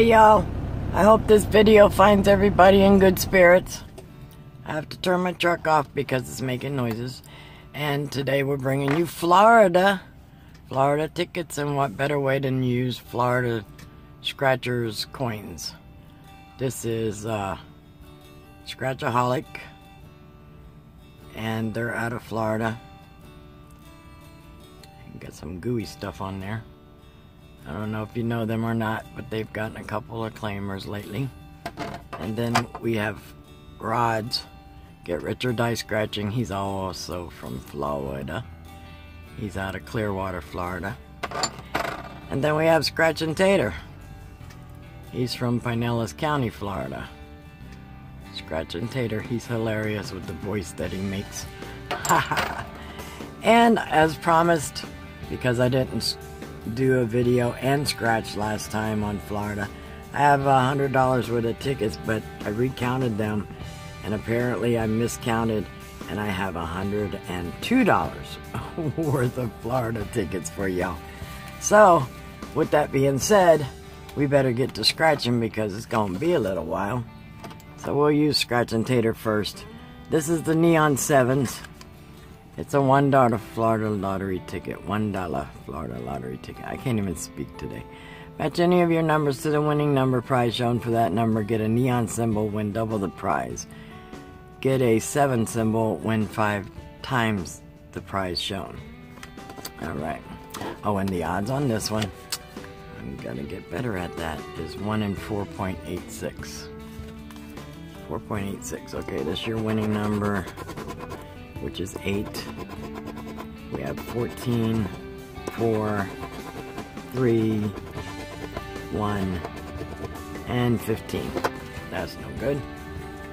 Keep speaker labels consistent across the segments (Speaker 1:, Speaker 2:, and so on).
Speaker 1: y'all. I hope this video finds everybody in good spirits. I have to turn my truck off because it's making noises. And today we're bringing you Florida. Florida tickets and what better way than use Florida Scratchers coins. This is uh, Scratchaholic. And they're out of Florida. Got some gooey stuff on there. I don't know if you know them or not, but they've gotten a couple of claimers lately. And then we have Rods. Get Rich or Die Scratching. He's also from Florida. He's out of Clearwater, Florida. And then we have Scratch and Tater. He's from Pinellas County, Florida. Scratch and Tater, he's hilarious with the voice that he makes. and as promised, because I didn't do a video and scratch last time on Florida. I have a hundred dollars worth of tickets, but I recounted them, and apparently I miscounted, and I have a hundred and two dollars worth of Florida tickets for y'all. So, with that being said, we better get to scratching because it's gonna be a little while. So we'll use scratch and tater first. This is the Neon Sevens. It's a one dollar Florida lottery ticket. One dollar Florida lottery ticket. I can't even speak today. Match any of your numbers to the winning number prize shown for that number. Get a neon symbol, win double the prize. Get a seven symbol, win five times the prize shown. Alright. Oh, and the odds on this one, I'm gonna get better at that, is 1 in 4.86. 4.86. Okay, this is your winning number which is 8. We have 14, 4, 3, 1, and 15. That's no good.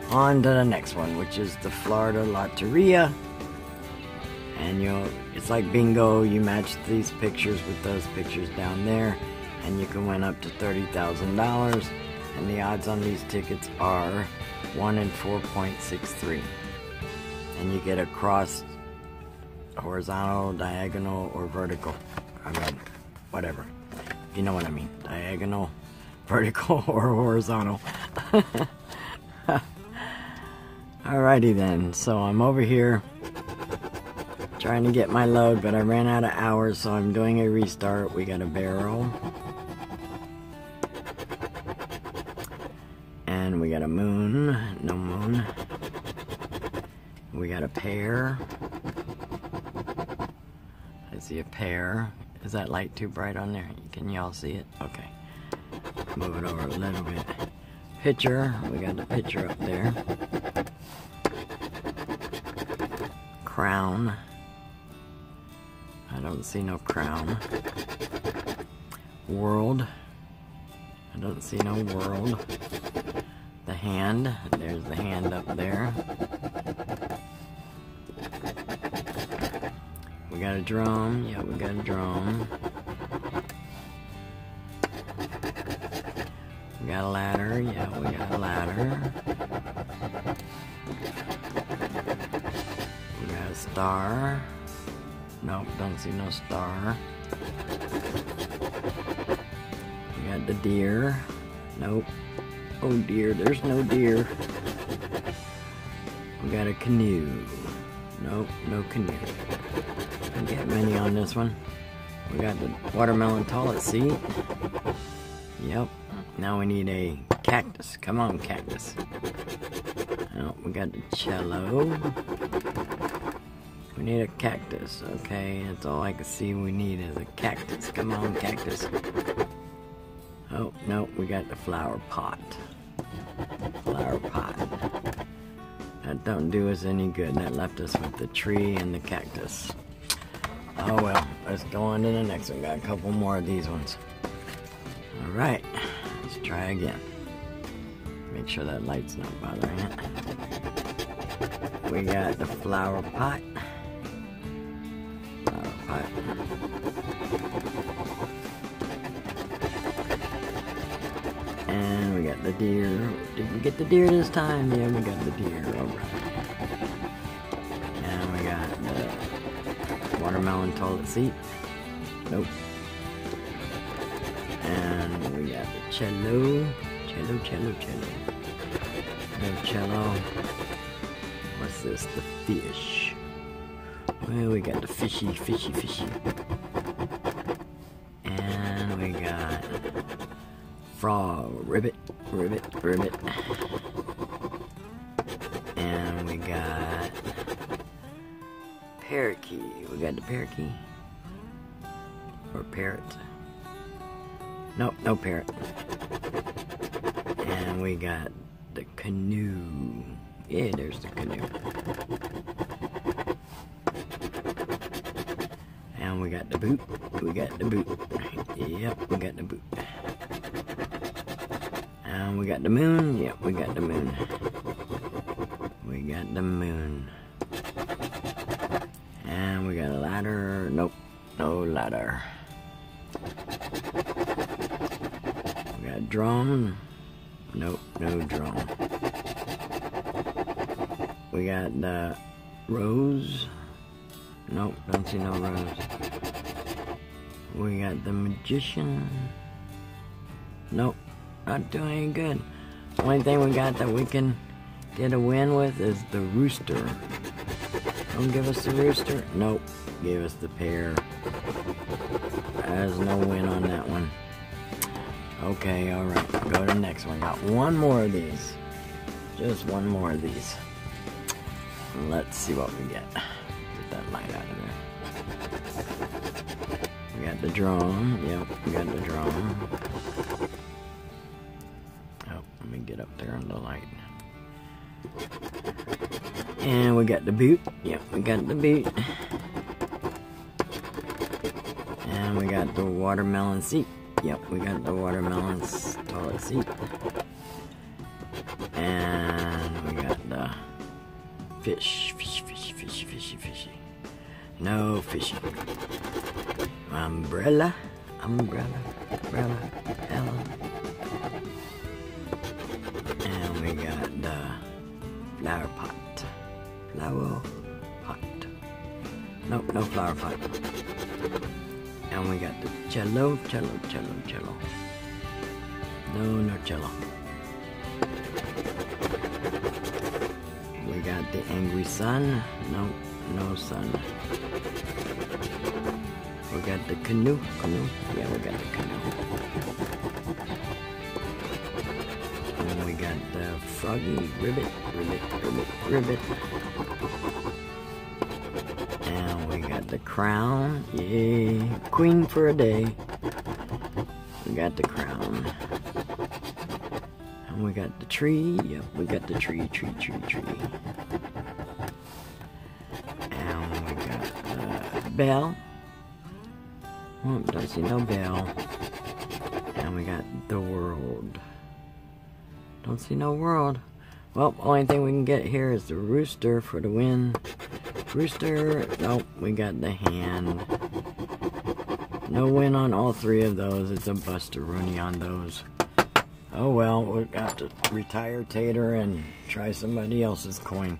Speaker 1: On to the next one, which is the Florida Lotteria. And you'll, it's like bingo, you match these pictures with those pictures down there, and you can win up to $30,000. And the odds on these tickets are 1 in 4.63 and you get a horizontal, diagonal, or vertical. I mean, whatever. You know what I mean. Diagonal, vertical, or horizontal. Alrighty then, so I'm over here trying to get my load, but I ran out of hours, so I'm doing a restart. We got a barrel. And we got a moon, no moon. We got a pair. I see a pair. Is that light too bright on there? Can y'all see it? Okay. Move it over a little bit. Pitcher. We got the pitcher up there. Crown. I don't see no crown. World. I don't see no world. The hand. There's the hand up there. Drum. Yeah, we got a drum. We got a ladder. Yeah, we got a ladder. We got a star. Nope, don't see no star. We got the deer. Nope. Oh dear, there's no deer. We got a canoe. Nope, no canoe. Don't get many on this one. We got the watermelon toilet seat. Yep. Now we need a cactus. Come on, cactus. Oh, we got the cello. We need a cactus. Okay, that's all I can see we need is a cactus. Come on, cactus. Oh, no, we got the flower pot. Flower pot. That don't do us any good. That left us with the tree and the cactus. Oh well, let's go on to the next one. Got a couple more of these ones. Alright, let's try again. Make sure that light's not bothering it. We got the flower pot. Flower pot. And we got the deer. Did we get the deer this time? Yeah, we got the deer. Alright. And toilet seat. Nope. And we got the cello, cello, cello, cello. No cello. What's this? The fish. Well, we got the fishy, fishy, fishy. And we got frog, ribbit, ribbit, ribbit. Parrot. And we got the canoe. Yeah, there's the canoe. And we got the boot. We got the boot. Yep, we got the boot. And we got the moon. Yep, we got the moon. We got the moon. Drum. Nope, no drum. We got the rose. Nope, don't see no rose. We got the magician. Nope, not doing good. Only thing we got that we can get a win with is the rooster. Don't give us the rooster. Nope, give us the pair. There's no win on that. Okay, alright, go to the next one. Got one more of these. Just one more of these. Let's see what we get. Get that light out of there. We got the drum. Yep, we got the drum. Oh, let me get up there on the light. And we got the boot. Yep, we got the boot. And we got the watermelon seat. Yep, we got the watermelon toilet seat. And we got the fish, fish, fish, fish, fishy, fishy. No fishing. Umbrella, umbrella, umbrella, Ella. And we got the flower pot. Flower pot. Nope, no flower pot. Cello, cello, cello, cello. No, no cello. We got the angry sun. No, no sun. We got the canoe, canoe. Yeah, we got the canoe. And we got the froggy ribbit, ribbit, ribbit, ribbit. The crown. Yay. Queen for a day. We got the crown. And we got the tree. Yep, we got the tree, tree, tree, tree. And we got the bell. Oh, don't see no bell. And we got the world. Don't see no world. Well, only thing we can get here is the rooster for the win. Rooster, nope, we got the hand. No win on all three of those. It's a Buster Rooney on those. Oh well, we'll have to retire Tater and try somebody else's coin.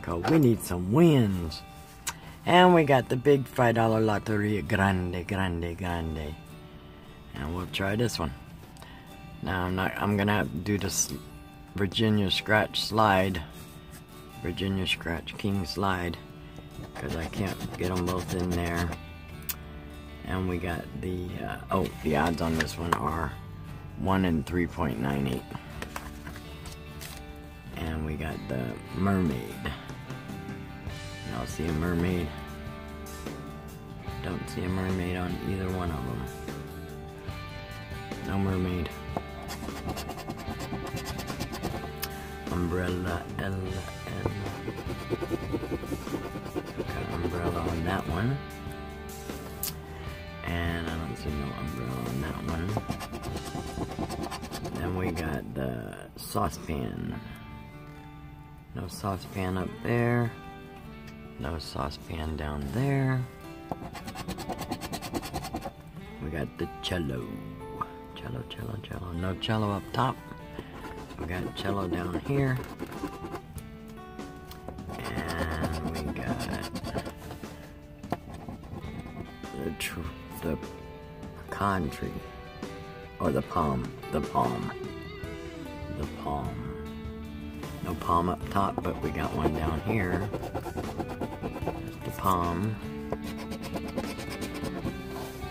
Speaker 1: Cause we need some wins. And we got the big $5 Lotteria Grande, Grande, Grande. And we'll try this one. Now I'm not, I'm gonna have to do this Virginia Scratch Slide. Virginia Scratch King Slide. Because I can't get them both in there. And we got the, uh, oh, the odds on this one are 1 in 3.98. And we got the mermaid. Y'all see a mermaid? Don't see a mermaid on either one of them. No mermaid. Umbrella, L. That one. And I don't see no umbrella on that one. Then we got the saucepan. No saucepan up there. No saucepan down there. We got the cello. Cello, cello, cello. No cello up top. We got cello down here. Tr the pecan tree. or the palm, the palm, the palm. No palm up top, but we got one down here. The palm.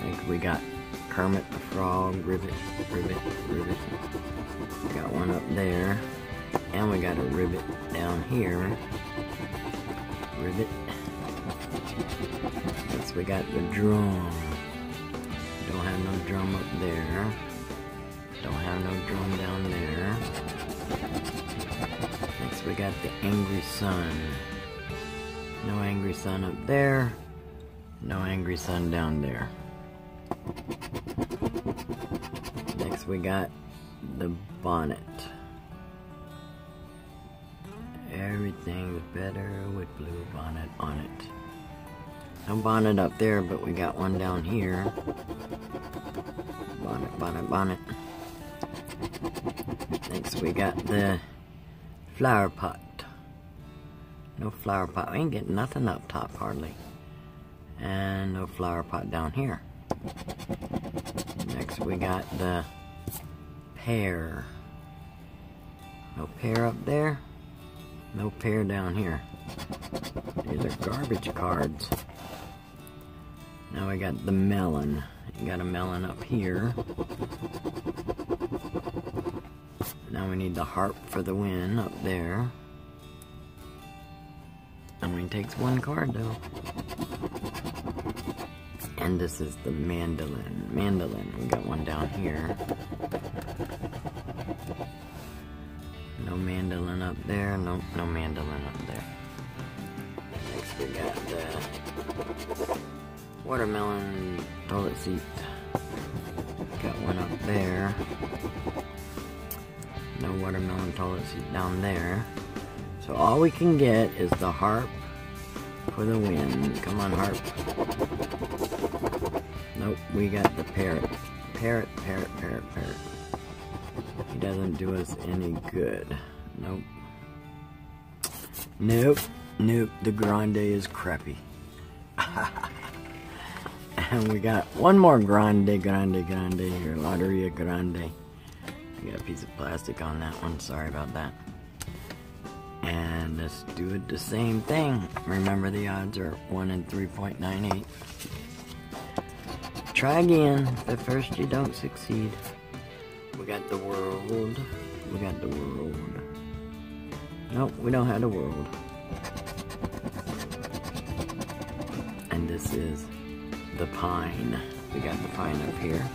Speaker 1: Like we got Kermit the Frog, Ribbit, Ribbit, Ribbit. We got one up there. And we got a ribbit down here. Ribbit. We got the drum. Don't have no drum up there. Don't have no drum down there. Next we got the angry sun. No angry sun up there. No angry sun down there. Next we got the bonnet. Everything's better with blue bonnet on it. No bonnet up there, but we got one down here. Bonnet, bonnet, bonnet. Next we got the flower pot. No flower pot. We ain't getting nothing up top hardly. And no flower pot down here. Next we got the pear. No pear up there. No pear down here. These are garbage cards. Now we got the melon. You got a melon up here. Now we need the harp for the win up there. Only takes one card though. And this is the mandolin. Mandolin. We got one down here. No mandolin up there. No, no mandolin up watermelon toilet seat. Got one up there. No watermelon toilet seat down there. So all we can get is the harp for the win. Come on, harp. Nope, we got the parrot. Parrot, parrot, parrot, parrot. He doesn't do us any good. Nope. Nope. Nope. The grande is crappy. And we got one more grande, grande, grande here. Lotteria grande. I got a piece of plastic on that one. Sorry about that. And let's do it the same thing. Remember the odds are 1 in 3.98. Try again. At first you don't succeed. We got the world. We got the world. Nope, we don't have the world. And this is the pine. We got the pine up here.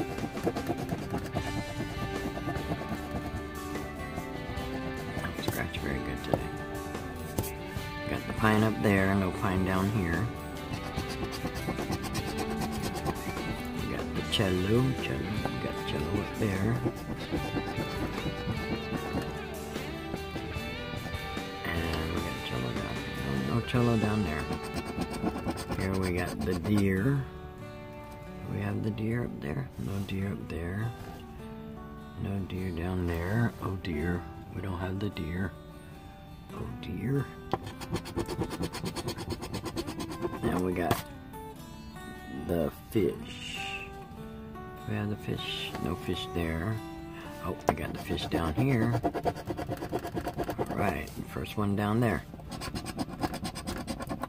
Speaker 1: Oh, scratch very good today. Got the pine up there, no pine down here. We got the cello, cello, got cello up there. And we got cello down. No cello down there. Here we got the deer. The deer up there. No deer up there. No deer down there. Oh dear. We don't have the deer. Oh dear. And we got the fish. We have the fish. No fish there. Oh, we got the fish down here. Alright, first one down there.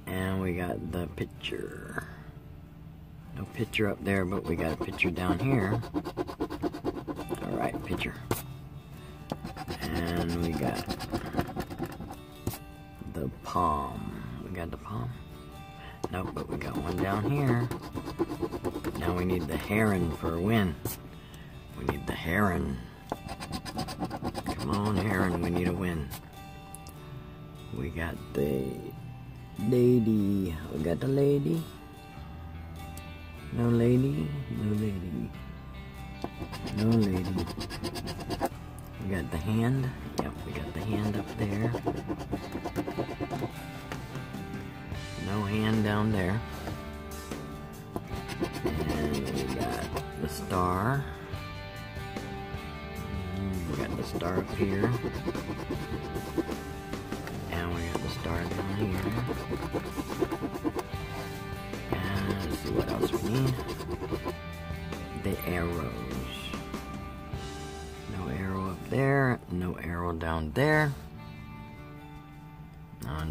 Speaker 1: And we got the picture. Picture up there, but we got a picture down here. Alright, picture. And we got the palm. We got the palm. Nope, but we got one down here. Now we need the heron for a win. We need the heron. Come on, heron, we need a win. We got the lady. We got the lady. No lady, no lady. No lady. We got the hand. Yep, we got the hand up there. No hand down there. And we got the star. Mm, We got the star up here. And we got the star down here.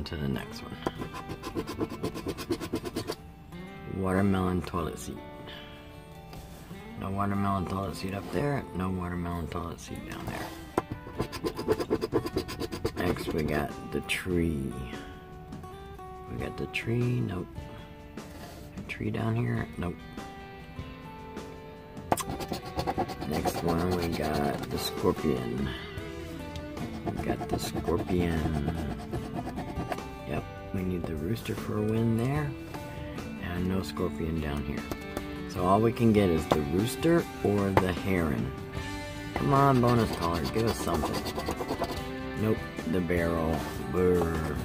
Speaker 1: To the next one. Watermelon toilet seat. No watermelon toilet seat up there. No watermelon toilet seat down there. Next we got the tree. We got the tree. Nope. Tree down here. Nope. Next one we got the scorpion. We got the scorpion. We need the rooster for a win there. And no scorpion down here. So all we can get is the rooster or the heron. Come on, bonus caller, give us something. Nope, the barrel. Brr.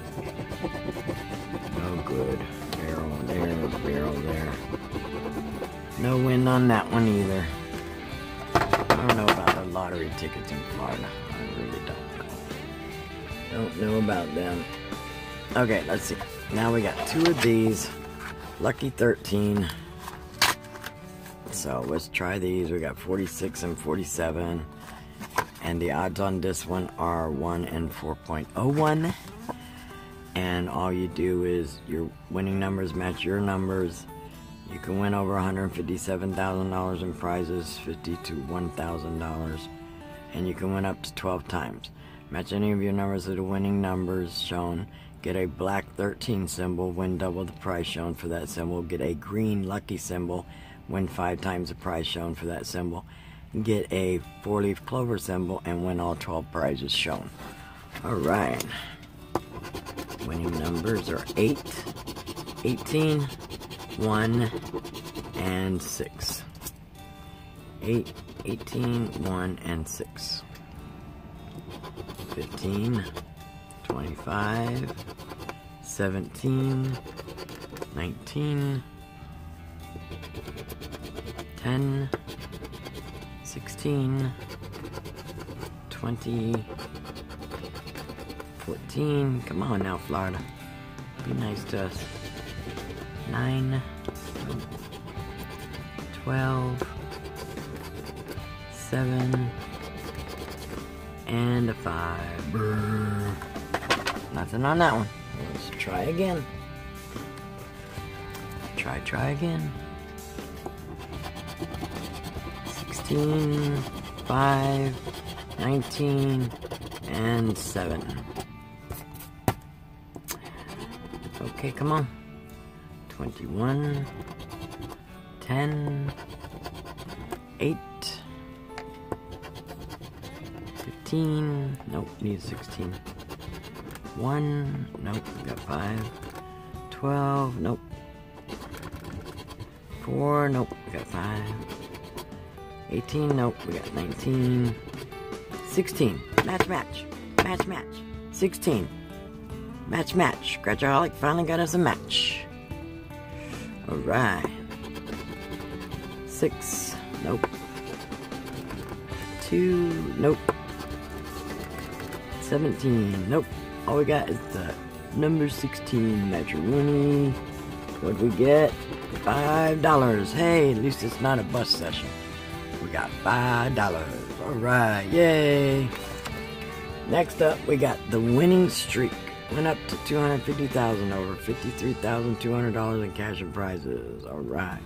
Speaker 1: No good. Barrel there, barrel there. No win on that one either. I don't know about the lottery tickets in Florida. I really don't. Don't know about them. Okay, let's see. Now we got two of these. Lucky 13. So let's try these. We got 46 and 47. And the odds on this one are 1 and 4.01. And all you do is your winning numbers match your numbers. You can win over $157,000 in prizes, 50 to $1,000. And you can win up to 12 times. Match any of your numbers to the winning numbers shown. Get a black 13 symbol, win double the price shown for that symbol. Get a green lucky symbol, win five times the price shown for that symbol. Get a four leaf clover symbol and win all 12 prizes shown. Alright. Winning numbers are 8, 18, 1, and 6. 8, 18, 1, and 6. 15, 25, 17, 19, 10, 16, 20, 14. Come on now, Florida. Be nice to us. 9, 12, 7, and a 5. Brr. Nothing on that one. Try again. Try, try again. 16, 5, 19, and 7. Okay, come on. 21, 10, 8, 15, nope, need 16. 1, nope, got 5. 12, nope. 4, nope, we got 5. 18, nope, we got 19. 16, match, match, match, match. 16, match, match. Scratchaholic finally got us a match. Alright. 6, nope. 2, nope. 17, nope. All we got is the number 16 Matroni. What'd we get? Five dollars. Hey, at least it's not a bus session. We got five dollars. Alright, yay. Next up, we got the winning streak. Went up to 250,000 over $53,200 in cash and prizes. Alright.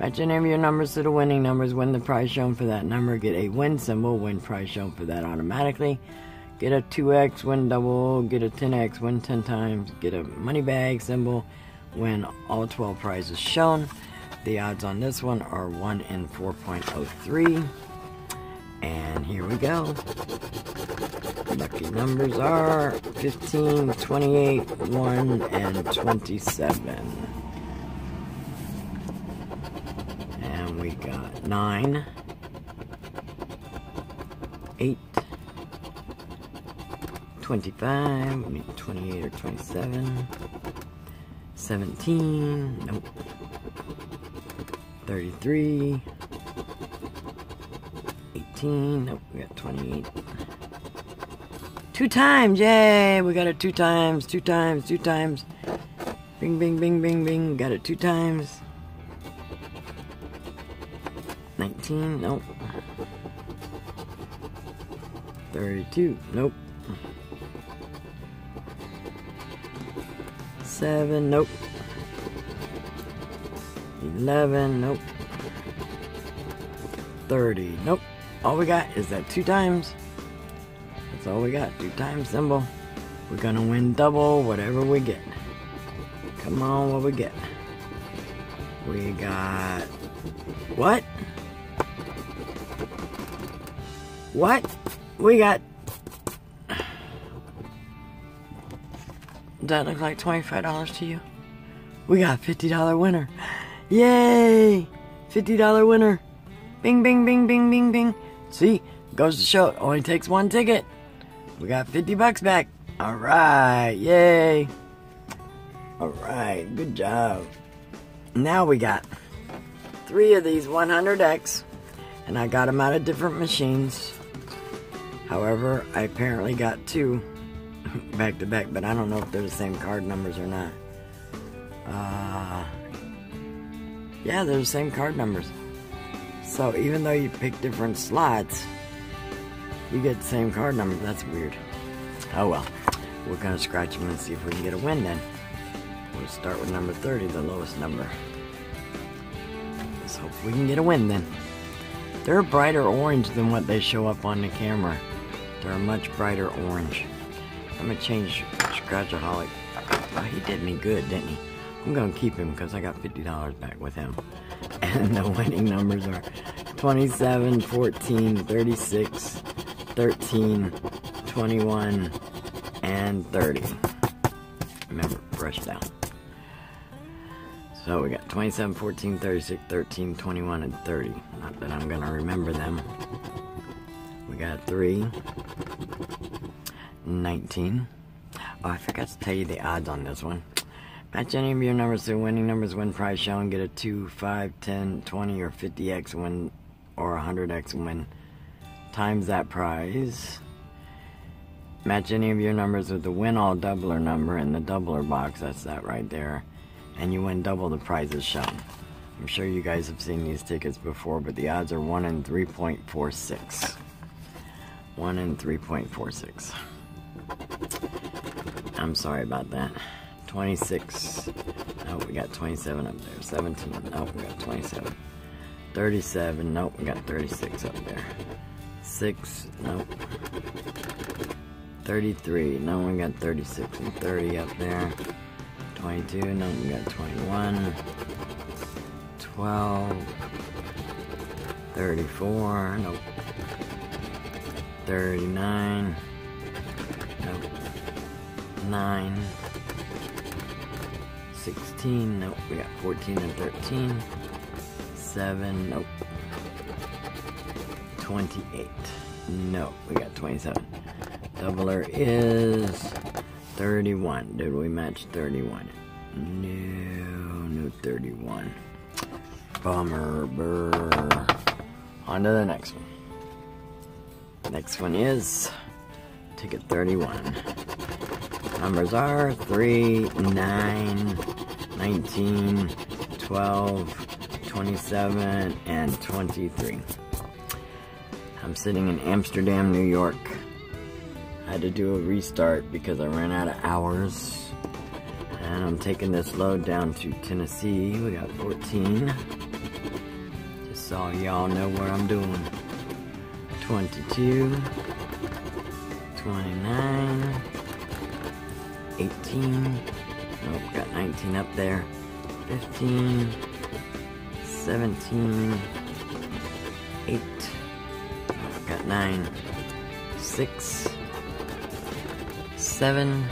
Speaker 1: Match any of your numbers to the winning numbers. Win the prize shown for that number. Get a win symbol. Win prize shown for that automatically. Get a 2x, win double, get a 10x, win 10 times, get a money bag symbol, win all 12 prizes shown. The odds on this one are 1 in 4.03. And here we go. Lucky numbers are 15, 28, 1, and 27. And we got 9, 8, 25, we need 28 or 27, 17, nope, 33, 18, nope, we got 28. Two times, yay, we got it two times, two times, two times. Bing, bing, bing, bing, bing, got it two times. 19, nope. 32, nope. 7, nope. 11, nope. 30, nope. All we got is that two times. That's all we got, two times symbol. We're gonna win double whatever we get. Come on, what we get? We got... What? What? We got... that look like $25 to you? We got $50 winner. Yay! $50 winner. Bing, bing, bing, bing, bing, bing. See, goes to show it only takes one ticket. We got 50 bucks back. All right, yay. All right, good job. Now we got three of these 100X, and I got them out of different machines. However, I apparently got two back to back, but I don't know if they're the same card numbers or not. Uh, yeah, they're the same card numbers. So even though you pick different slots, you get the same card number. That's weird. Oh well. We're gonna scratch them and see if we can get a win then. We'll start with number 30, the lowest number. Let's hope we can get a win then. They're brighter orange than what they show up on the camera. They're a much brighter orange. I'm gonna change Scratchaholic. Oh, he did me good, didn't he? I'm gonna keep him because I got $50 back with him. And the winning numbers are 27, 14, 36, 13, 21, and 30. Remember, brush down. So we got 27, 14, 36, 13, 21, and 30. Not that I'm gonna remember them. We got 3, 19. Oh, I forgot to tell you the odds on this one. Match any of your numbers to winning numbers, win prize show, and get a 2, 5, 10, 20, or 50x win, or 100x win. Times that prize. Match any of your numbers with the win all doubler number in the doubler box, that's that right there. And you win double the prizes shown. I'm sure you guys have seen these tickets before, but the odds are 1 in 3.46. 1 in 3.46. I'm sorry about that. 26. Oh, we got 27 up there. 17. Oh, we got 27. 37. Nope, we got 36 up there. 6. Nope. 33. No, we got 36 and 30 up there. 22. No, we got 21. 12. 34. Nope. 39. Nope. 9. 16. Nope. We got 14 and 13. 7. Nope. 28. Nope. We got 27. Doubler is 31. Did we match 31? No, no 31. Bummer. Burr. On to the next one. Next one is ticket 31. Numbers are 3, 9, 19, 12, 27, and 23. I'm sitting in Amsterdam, New York. I had to do a restart because I ran out of hours. And I'm taking this load down to Tennessee. We got 14. Just so y'all know where I'm doing. 22. 29. 18. Nope, got 19 up there. 15. 17. 8. Nope, got 9. 6 seven.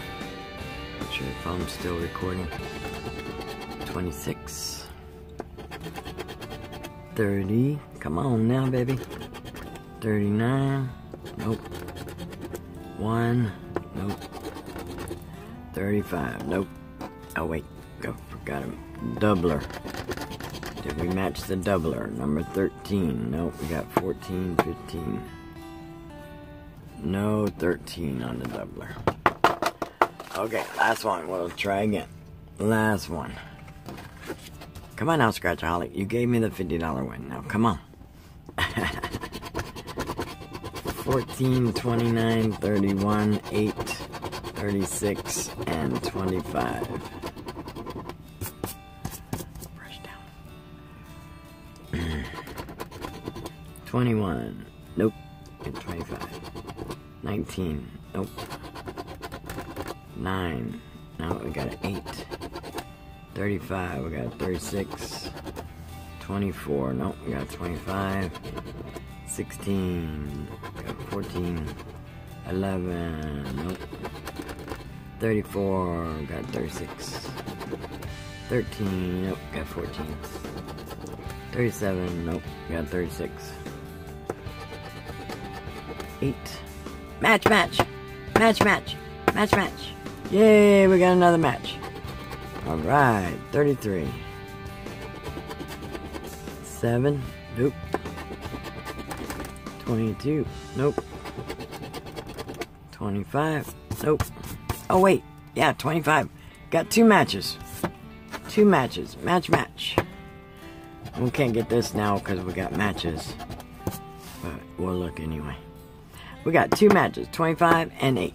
Speaker 1: Not sure if I'm still recording. 26. 30. Come on now, baby. 39. Nope. 1. Nope. 35. Nope. Oh, wait. Go. Forgot him. Doubler. Did we match the doubler? Number 13. Nope. We got 14, 15. No 13 on the doubler. Okay, last one. We'll try again. Last one. Come on now, Scratchaholic. You gave me the $50 win. Now, come on. 14, 29, 31, 8, 36 and 25. Brush down. 21. Nope. And 25. 19. Nope. 9. Now we got an 8. 35. We got 36. 24. Nope. We got 25. 16. We got 14. 11. Nope. 34. Got 36. 13. Nope, got 14. 37. Nope, got 36. 8. Match, match. Match, match. Match, match. Yay, we got another match. Alright, 33. 7. Nope. 22. Nope. 25. Nope. Oh, wait. Yeah, 25. Got two matches. Two matches. Match, match. We can't get this now because we got matches. But we'll look anyway. We got two matches, 25 and 8.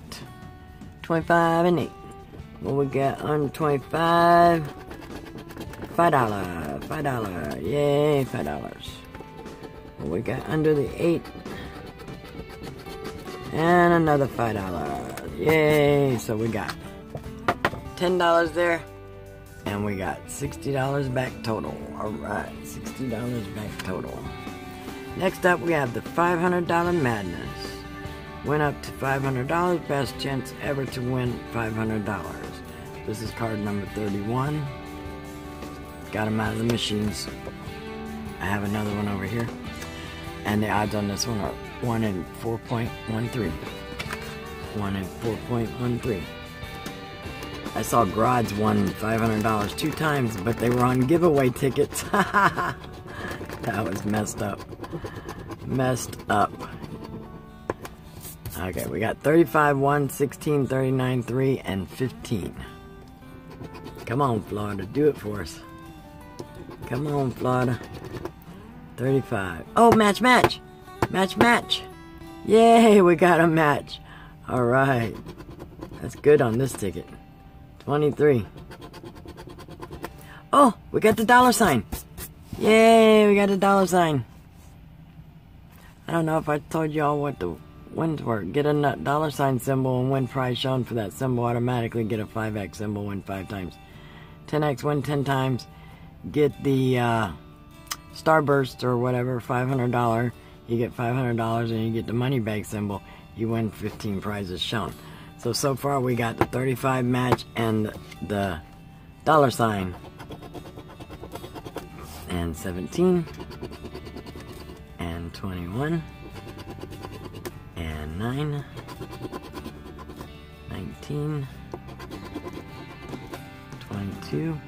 Speaker 1: 25 and 8. What we got on 25? Five dollar, five dollar, yay, five dollars. What we got under the eight? And another five dollar, yay. So we got ten dollars there, and we got sixty dollars back total. All right, sixty dollars back total. Next up, we have the five hundred dollar madness. Went up to $500, best chance ever to win $500. This is card number 31. Got them out of the machines. I have another one over here. And the odds on this one are 1 in 4.13. 1 in 4.13. I saw Grods won $500 two times, but they were on giveaway tickets. that was messed up. Messed up. Okay, we got 35, 1, 16, 39, 3, and 15. Come on, Florida, do it for us. Come on, Florida. 35. Oh, match, match. Match, match. Yay, we got a match. All right. That's good on this ticket. 23. Oh, we got the dollar sign. Yay, we got a dollar sign. I don't know if I told y'all what the wins were. Get a dollar sign symbol and win prize shown for that symbol. Automatically get a 5x symbol, win 5 times. 10x, win 10 times. Get the uh, Starburst or whatever, $500. You get $500 and you get the money bag symbol. You win 15 prizes shown. So, so far we got the 35 match and the dollar sign. And 17. And 21 and 9, 19, 22,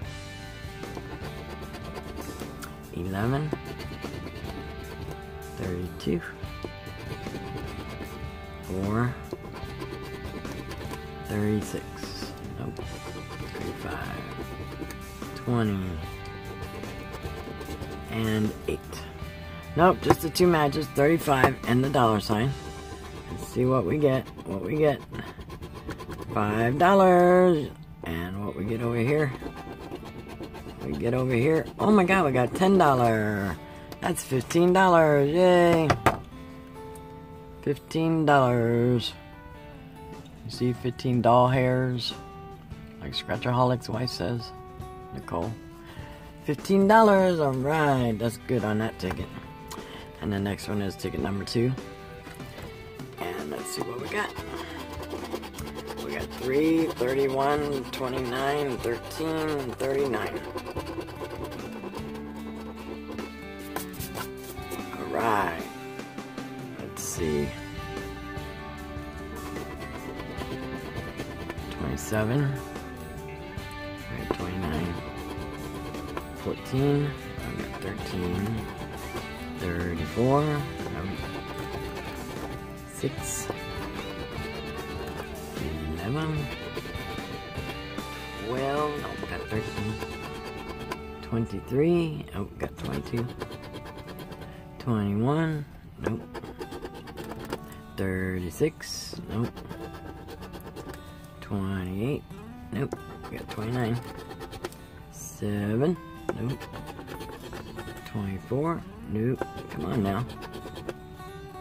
Speaker 1: 11, 32, 4, 36, nope, 35, 20, and 8. Nope, just the two matches, 35 and the dollar sign see what we get. What we get. Five dollars. And what we get over here. We get over here. Oh my god, we got ten dollar. That's fifteen dollars. Yay. Fifteen dollars. You see fifteen doll hairs? Like Scratchaholic's wife says. Nicole. Fifteen dollars, alright, that's good on that ticket. And the next one is ticket number two And let's see what we got. We got 3, 31, 29, 13, 39. 27. Right, 29. 14. I got 13. 34 six, eleven, twelve. No, we got thirteen. Twenty-three. Oh, got twenty-two. Twenty-one. Nope. Thirty-six. Nope. Twenty-eight. Nope. We got twenty-nine. Seven. Nope. Twenty-four. Nope. Come on now.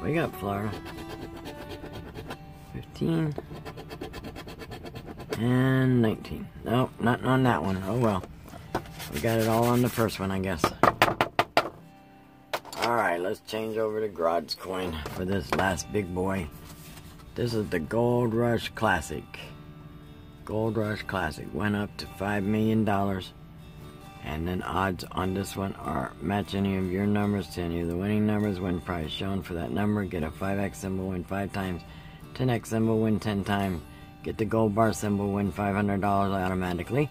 Speaker 1: Wake up, Florida. 15. And 19. Nope, not on that one. Oh well. We got it all on the first one, I guess. Alright, let's change over to Grod's coin for this last big boy. This is the Gold Rush Classic. Gold Rush Classic went up to $5 million. And then odds on this one are match any of your numbers to any of the winning numbers. Win prize shown for that number. Get a 5x symbol, win 5 times. 10x symbol, win 10 times. Get the gold bar symbol, win $500 automatically.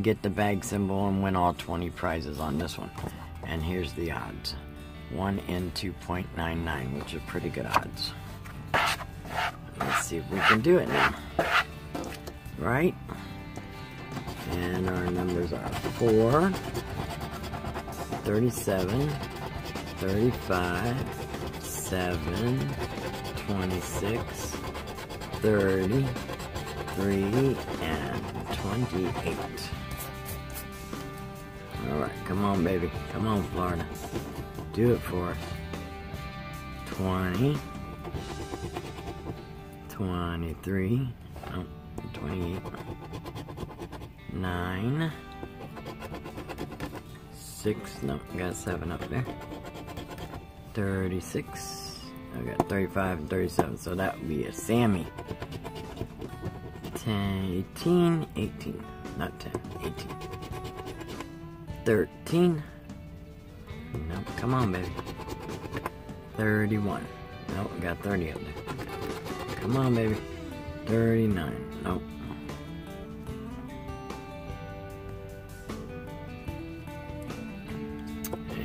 Speaker 1: Get the bag symbol and win all 20 prizes on this one. And here's the odds. 1 in 2.99, which are pretty good odds. Let's see if we can do it now. Right? And our numbers are 4, 37, 35, 7, 26, 30, 3, and 28. Alright, come on, baby. Come on, Florida. Do it for us. 20, 23, oh, 28, 9, 6, no, got 7 up there, 36, I got 35 and 37, so that would be a Sammy. 10, 18, 18, not 10, 18. 13, no, come on, baby. 31, no, got 30 up there. Come on, baby. 39, nope.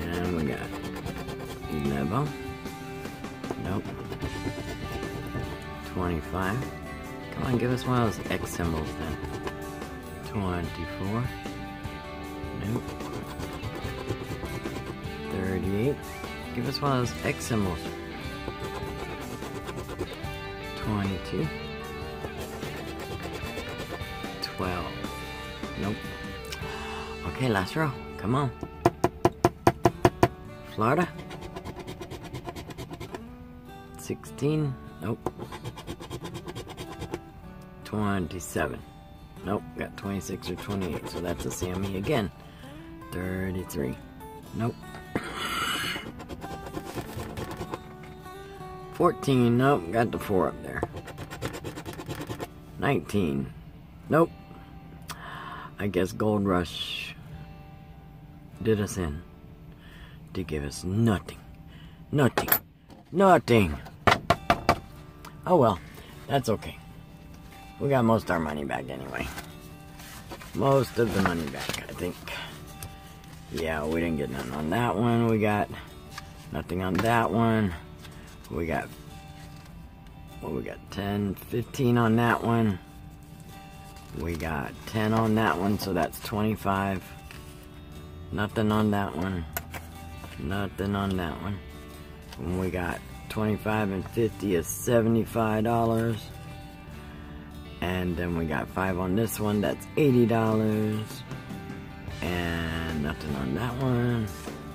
Speaker 1: And we got 11. Nope. 25. Come on, give us one of those X symbols then. 24. Nope. 38. Give us one of those X symbols. 22. 12. Nope. Okay, last row. Come on. Florida. 16. Nope. 27. Nope, got 26 or 28, so that's a Sammy again. 33. Nope. 14. Nope, got the 4 up there. 19. Nope. I guess Gold Rush did us in to give us nothing. Nothing. Nothing. Oh well, that's okay. We got most of our money back anyway. Most of the money back, I think. Yeah, we didn't get nothing on that one. We got nothing on that one. We got, what we got, 10, 15 on that one. We got 10 on that one, so that's 25. Nothing on that one. Nothing on that one. And we got 25 and 50 is $75. And then we got 5 on this one, that's $80. And nothing on that one.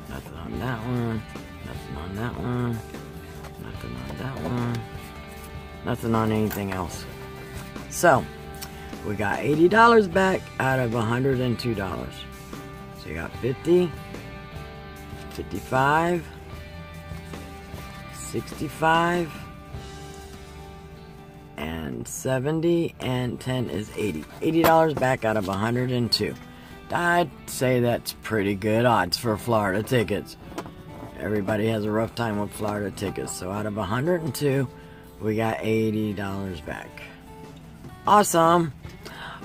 Speaker 1: Nothing on that one. Nothing on that one. Nothing on that one. Nothing on anything else. So, we got $80 back out of $102. So you got 50, 55, 65, and 70, and 10 is 80. $80 back out of 102. I'd say that's pretty good odds for Florida tickets. Everybody has a rough time with Florida tickets. So out of 102, we got $80 back. Awesome.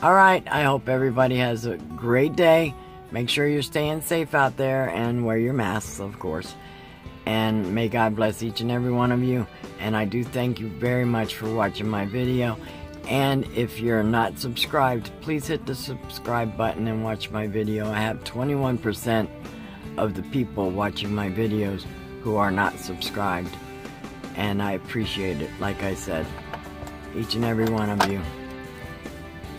Speaker 1: All right. I hope everybody has a great day. Make sure you're staying safe out there and wear your masks, of course. And may God bless each and every one of you. And I do thank you very much for watching my video. And if you're not subscribed, please hit the subscribe button and watch my video. I have 21% of the people watching my videos who are not subscribed. And I appreciate it, like I said. Each and every one of you.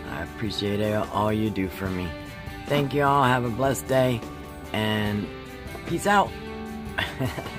Speaker 1: I appreciate all you do for me. Thank you all. Have a blessed day. And peace out.